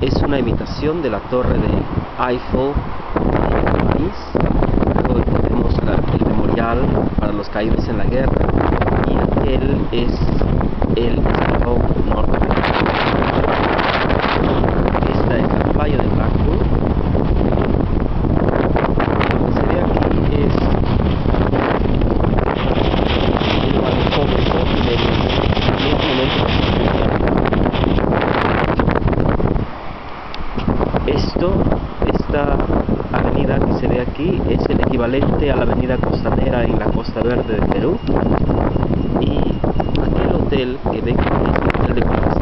Es una imitación de la torre de Eiffel en París. Tenemos el memorial para los caídos en la guerra Esta avenida que se ve aquí es el equivalente a la avenida costanera en la Costa Verde de Perú. Y aquel hotel que ve que